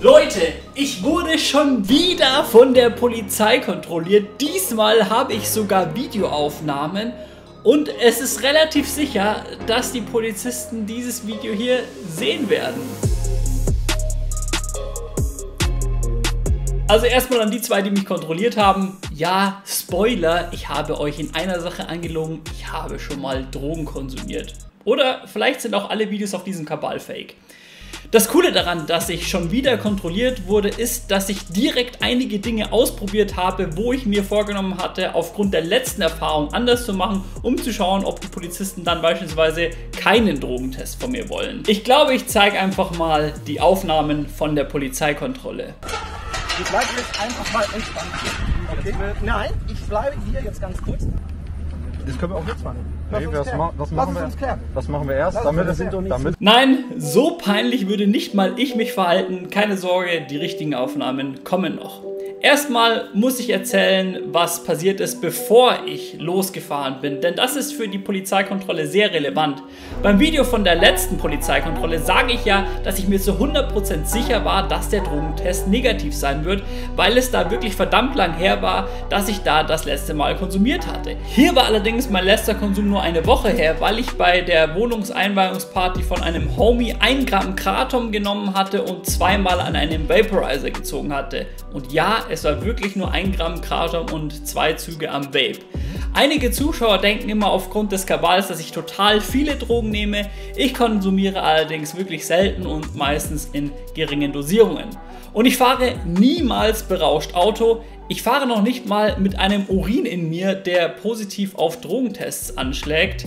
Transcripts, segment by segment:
Leute, ich wurde schon wieder von der Polizei kontrolliert. Diesmal habe ich sogar Videoaufnahmen und es ist relativ sicher, dass die Polizisten dieses Video hier sehen werden. Also erstmal an die zwei, die mich kontrolliert haben. Ja, Spoiler, ich habe euch in einer Sache angelogen. Ich habe schon mal Drogen konsumiert. Oder vielleicht sind auch alle Videos auf diesem Kabal fake. Das Coole daran, dass ich schon wieder kontrolliert wurde, ist, dass ich direkt einige Dinge ausprobiert habe, wo ich mir vorgenommen hatte, aufgrund der letzten Erfahrung anders zu machen, um zu schauen, ob die Polizisten dann beispielsweise keinen Drogentest von mir wollen. Ich glaube, ich zeige einfach mal die Aufnahmen von der Polizeikontrolle. Ich bleibe jetzt einfach mal entspannt. Okay? Nein, ich bleibe hier jetzt ganz kurz. Das können wir auch jetzt machen. Lass Nee, uns klären. ma Lass machen es wir, was machen wir erst? Lass damit, klären. damit, Nein, so peinlich würde nicht mal ich mich verhalten. Keine Sorge, die richtigen Aufnahmen kommen noch. Erstmal muss ich erzählen, was passiert ist, bevor ich losgefahren bin, denn das ist für die Polizeikontrolle sehr relevant. Beim Video von der letzten Polizeikontrolle sage ich ja, dass ich mir zu 100% sicher war, dass der Drogentest negativ sein wird, weil es da wirklich verdammt lang her war, dass ich da das letzte Mal konsumiert hatte. Hier war allerdings mein letzter Konsum nur eine Woche her, weil ich bei der Wohnungseinweihungsparty von einem Homie 1 Gramm Kratom genommen hatte und zweimal an einem Vaporizer gezogen hatte. Und ja, es war wirklich nur 1 Gramm Kratom und zwei Züge am Vape. Einige Zuschauer denken immer aufgrund des Kabals, dass ich total viele Drogen nehme. Ich konsumiere allerdings wirklich selten und meistens in geringen Dosierungen. Und ich fahre niemals berauscht Auto. Ich fahre noch nicht mal mit einem Urin in mir, der positiv auf Drogentests anschlägt.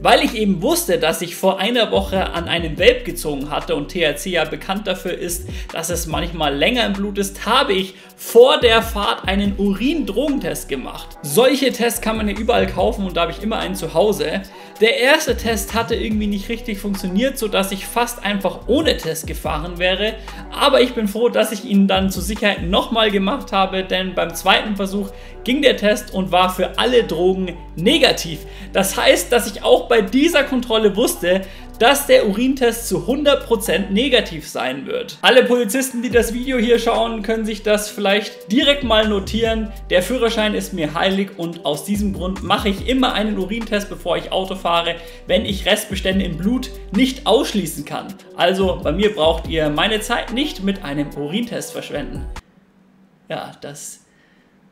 Weil ich eben wusste, dass ich vor einer Woche an einem Vape gezogen hatte und THC ja bekannt dafür ist, dass es manchmal länger im Blut ist, habe ich vor der Fahrt einen Urin-Drogentest gemacht. Solche Tests kann man ja überall kaufen und da habe ich immer einen zu Hause. Der erste Test hatte irgendwie nicht richtig funktioniert, sodass ich fast einfach ohne Test gefahren wäre. Aber ich bin froh, dass ich ihn dann zur Sicherheit nochmal gemacht habe, denn beim zweiten Versuch ging der Test und war für alle Drogen negativ. Das heißt, dass ich auch bei dieser Kontrolle wusste, dass der Urintest zu 100% negativ sein wird. Alle Polizisten, die das Video hier schauen, können sich das vielleicht direkt mal notieren. Der Führerschein ist mir heilig und aus diesem Grund mache ich immer einen Urintest, bevor ich Auto fahre, wenn ich Restbestände im Blut nicht ausschließen kann. Also bei mir braucht ihr meine Zeit nicht mit einem Urintest verschwenden. Ja, das,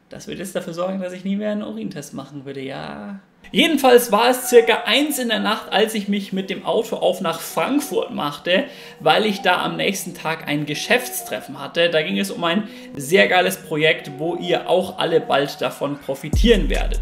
das wird jetzt dafür sorgen, dass ich nie mehr einen Urintest machen würde, ja. Jedenfalls war es circa eins in der Nacht, als ich mich mit dem Auto auf nach Frankfurt machte, weil ich da am nächsten Tag ein Geschäftstreffen hatte. Da ging es um ein sehr geiles Projekt, wo ihr auch alle bald davon profitieren werdet.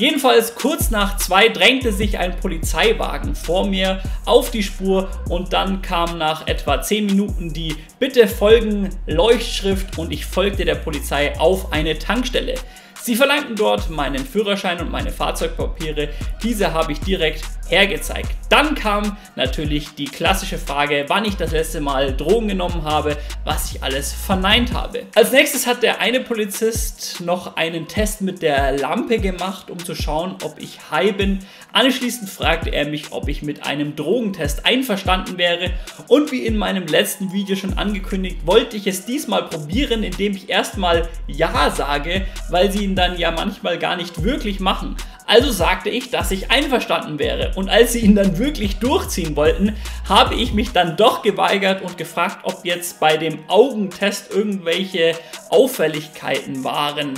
Jedenfalls kurz nach zwei drängte sich ein Polizeiwagen vor mir auf die Spur und dann kam nach etwa 10 Minuten die Bitte folgen Leuchtschrift und ich folgte der Polizei auf eine Tankstelle. Sie verlangten dort meinen Führerschein und meine Fahrzeugpapiere. Diese habe ich direkt hergezeigt. Dann kam natürlich die klassische Frage, wann ich das letzte Mal Drogen genommen habe, was ich alles verneint habe. Als nächstes hat der eine Polizist noch einen Test mit der Lampe gemacht, um zu schauen, ob ich high bin. Anschließend fragte er mich, ob ich mit einem Drogentest einverstanden wäre und wie in meinem letzten Video schon angekündigt, wollte ich es diesmal probieren, indem ich erstmal Ja sage, weil sie ihn dann ja manchmal gar nicht wirklich machen. Also sagte ich, dass ich einverstanden wäre. Und als sie ihn dann wirklich durchziehen wollten, habe ich mich dann doch geweigert und gefragt, ob jetzt bei dem Augentest irgendwelche Auffälligkeiten waren.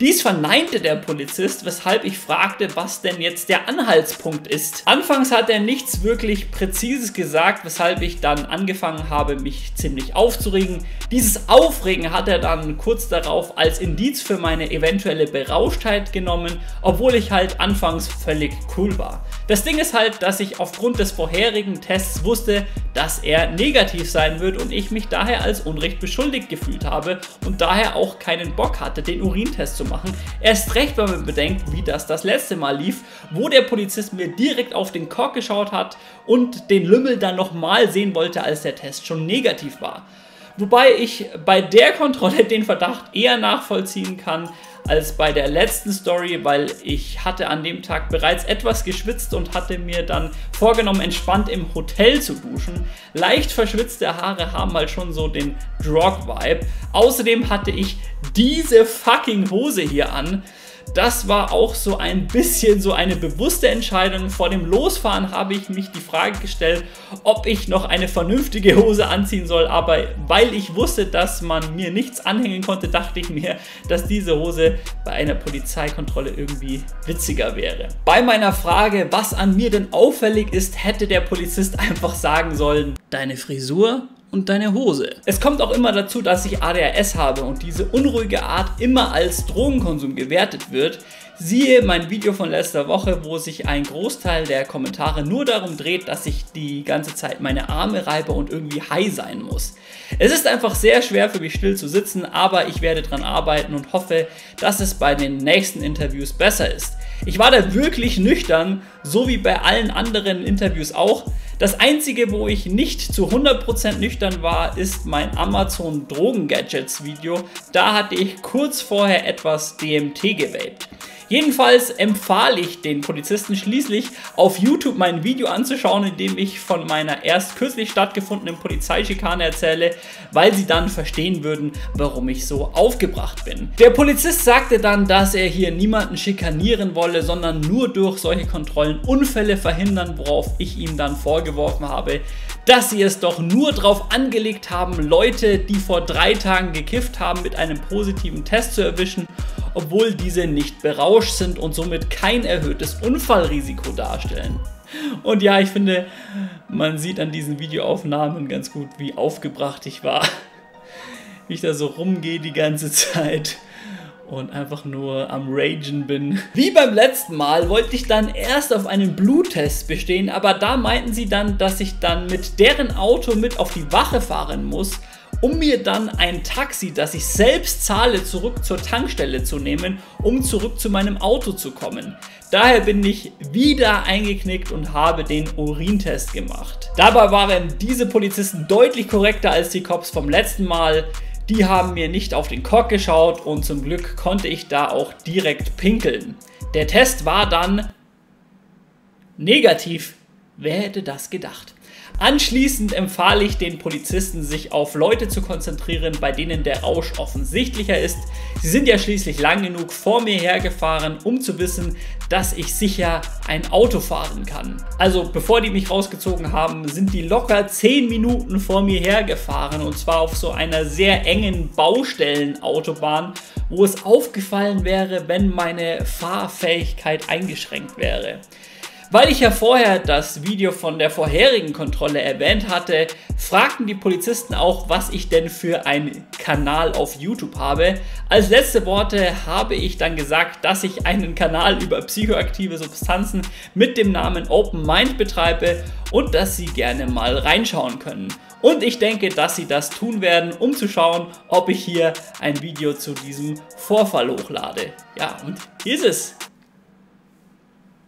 Dies verneinte der Polizist, weshalb ich fragte, was denn jetzt der Anhaltspunkt ist. Anfangs hat er nichts wirklich Präzises gesagt, weshalb ich dann angefangen habe, mich ziemlich aufzuregen. Dieses Aufregen hat er dann kurz darauf als Indiz für meine eventuelle Berauschtheit genommen, obwohl ich halt anfangs völlig cool war. Das Ding ist halt, dass ich aufgrund des vorherigen Tests wusste, dass er negativ sein wird und ich mich daher als Unrecht beschuldigt gefühlt habe und daher auch keinen Bock hatte, den Urintest zu machen. Erst recht, wenn man bedenkt, wie das das letzte Mal lief, wo der Polizist mir direkt auf den Kork geschaut hat und den Lümmel dann nochmal sehen wollte, als der Test schon negativ war. Wobei ich bei der Kontrolle den Verdacht eher nachvollziehen kann als bei der letzten Story, weil ich hatte an dem Tag bereits etwas geschwitzt und hatte mir dann vorgenommen, entspannt im Hotel zu duschen. Leicht verschwitzte Haare haben halt schon so den Drog-Vibe. Außerdem hatte ich diese fucking Hose hier an das war auch so ein bisschen so eine bewusste Entscheidung. Vor dem Losfahren habe ich mich die Frage gestellt, ob ich noch eine vernünftige Hose anziehen soll. Aber weil ich wusste, dass man mir nichts anhängen konnte, dachte ich mir, dass diese Hose bei einer Polizeikontrolle irgendwie witziger wäre. Bei meiner Frage, was an mir denn auffällig ist, hätte der Polizist einfach sagen sollen, deine Frisur und deine Hose. Es kommt auch immer dazu, dass ich ADHS habe und diese unruhige Art immer als Drogenkonsum gewertet wird. Siehe mein Video von letzter Woche, wo sich ein Großteil der Kommentare nur darum dreht, dass ich die ganze Zeit meine Arme reibe und irgendwie high sein muss. Es ist einfach sehr schwer für mich still zu sitzen, aber ich werde dran arbeiten und hoffe, dass es bei den nächsten Interviews besser ist. Ich war da wirklich nüchtern, so wie bei allen anderen Interviews auch. Das einzige, wo ich nicht zu 100% nüchtern war, ist mein Amazon Drogen Gadgets Video. Da hatte ich kurz vorher etwas DMT gewaped. Jedenfalls empfahl ich den Polizisten schließlich auf YouTube mein Video anzuschauen, in dem ich von meiner erst kürzlich stattgefundenen Polizeischikane erzähle, weil sie dann verstehen würden, warum ich so aufgebracht bin. Der Polizist sagte dann, dass er hier niemanden schikanieren wolle, sondern nur durch solche Kontrollen Unfälle verhindern, worauf ich ihm dann vorgeworfen habe, dass sie es doch nur darauf angelegt haben, Leute, die vor drei Tagen gekifft haben, mit einem positiven Test zu erwischen obwohl diese nicht berauscht sind und somit kein erhöhtes Unfallrisiko darstellen. Und ja, ich finde, man sieht an diesen Videoaufnahmen ganz gut, wie aufgebracht ich war. Wie ich da so rumgehe die ganze Zeit und einfach nur am Ragen bin. Wie beim letzten Mal wollte ich dann erst auf einen Bluttest bestehen, aber da meinten sie dann, dass ich dann mit deren Auto mit auf die Wache fahren muss um mir dann ein Taxi, das ich selbst zahle, zurück zur Tankstelle zu nehmen, um zurück zu meinem Auto zu kommen. Daher bin ich wieder eingeknickt und habe den Urintest gemacht. Dabei waren diese Polizisten deutlich korrekter als die Cops vom letzten Mal. Die haben mir nicht auf den Cock geschaut und zum Glück konnte ich da auch direkt pinkeln. Der Test war dann negativ. Wer hätte das gedacht? Anschließend empfahl ich den Polizisten, sich auf Leute zu konzentrieren, bei denen der Rausch offensichtlicher ist. Sie sind ja schließlich lang genug vor mir hergefahren, um zu wissen, dass ich sicher ein Auto fahren kann. Also bevor die mich rausgezogen haben, sind die locker 10 Minuten vor mir hergefahren und zwar auf so einer sehr engen Baustellenautobahn, wo es aufgefallen wäre, wenn meine Fahrfähigkeit eingeschränkt wäre. Weil ich ja vorher das Video von der vorherigen Kontrolle erwähnt hatte, fragten die Polizisten auch, was ich denn für einen Kanal auf YouTube habe. Als letzte Worte habe ich dann gesagt, dass ich einen Kanal über psychoaktive Substanzen mit dem Namen Open Mind betreibe und dass sie gerne mal reinschauen können. Und ich denke, dass sie das tun werden, um zu schauen, ob ich hier ein Video zu diesem Vorfall hochlade. Ja, und hier ist es.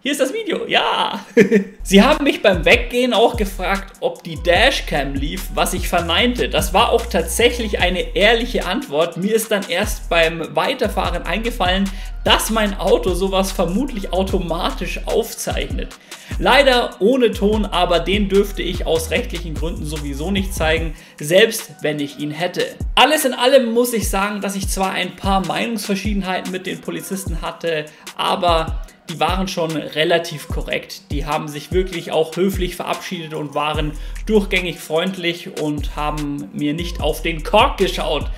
Hier ist das Video, ja! Sie haben mich beim Weggehen auch gefragt, ob die Dashcam lief, was ich verneinte. Das war auch tatsächlich eine ehrliche Antwort. Mir ist dann erst beim Weiterfahren eingefallen, dass mein Auto sowas vermutlich automatisch aufzeichnet. Leider ohne Ton, aber den dürfte ich aus rechtlichen Gründen sowieso nicht zeigen, selbst wenn ich ihn hätte. Alles in allem muss ich sagen, dass ich zwar ein paar Meinungsverschiedenheiten mit den Polizisten hatte, aber die waren schon relativ korrekt. Die haben sich wirklich auch höflich verabschiedet und waren durchgängig freundlich und haben mir nicht auf den Kork geschaut.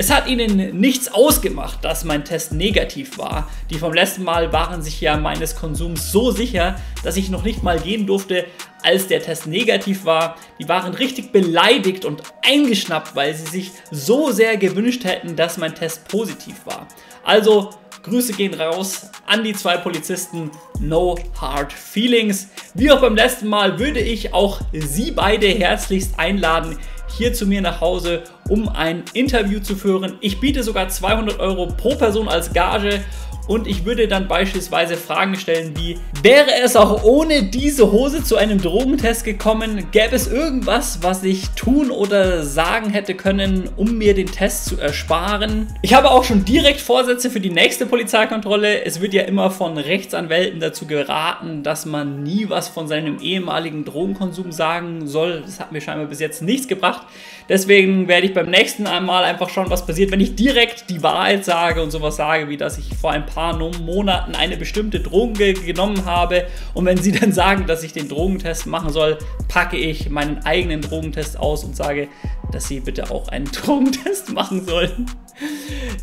Es hat ihnen nichts ausgemacht, dass mein Test negativ war. Die vom letzten Mal waren sich ja meines Konsums so sicher, dass ich noch nicht mal gehen durfte, als der Test negativ war. Die waren richtig beleidigt und eingeschnappt, weil sie sich so sehr gewünscht hätten, dass mein Test positiv war. Also Grüße gehen raus an die zwei Polizisten. No hard feelings. Wie auch beim letzten Mal würde ich auch Sie beide herzlichst einladen, hier zu mir nach Hause, um ein Interview zu führen. Ich biete sogar 200 Euro pro Person als Gage und ich würde dann beispielsweise Fragen stellen wie, wäre es auch ohne diese Hose zu einem Drogentest gekommen? Gäbe es irgendwas, was ich tun oder sagen hätte können, um mir den Test zu ersparen? Ich habe auch schon direkt Vorsätze für die nächste Polizeikontrolle. Es wird ja immer von Rechtsanwälten dazu geraten, dass man nie was von seinem ehemaligen Drogenkonsum sagen soll. Das hat mir scheinbar bis jetzt nichts gebracht. Deswegen werde ich beim nächsten Mal einfach schauen, was passiert, wenn ich direkt die Wahrheit sage und sowas sage, wie dass ich vor ein paar Monaten eine bestimmte Droge genommen habe. Und wenn sie dann sagen, dass ich den Drogentest machen soll, packe ich meinen eigenen Drogentest aus und sage, dass sie bitte auch einen Drogentest machen sollen.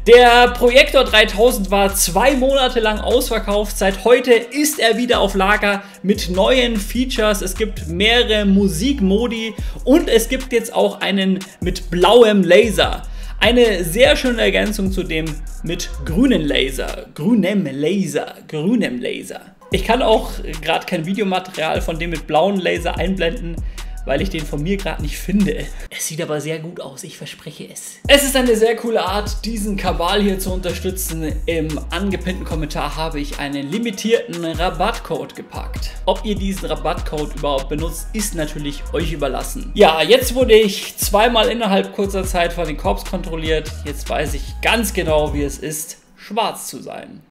Der Projektor 3000 war zwei Monate lang ausverkauft. Seit heute ist er wieder auf Lager mit neuen Features. Es gibt mehrere Musikmodi und es gibt jetzt auch einen mit blauem Laser. Eine sehr schöne Ergänzung zu dem mit grünen Laser. Grünem Laser. Grünem Laser. Ich kann auch gerade kein Videomaterial von dem mit blauen Laser einblenden weil ich den von mir gerade nicht finde. Es sieht aber sehr gut aus, ich verspreche es. Es ist eine sehr coole Art, diesen Kabal hier zu unterstützen. Im angepinnten Kommentar habe ich einen limitierten Rabattcode gepackt. Ob ihr diesen Rabattcode überhaupt benutzt, ist natürlich euch überlassen. Ja, jetzt wurde ich zweimal innerhalb kurzer Zeit von den Korps kontrolliert. Jetzt weiß ich ganz genau, wie es ist, schwarz zu sein.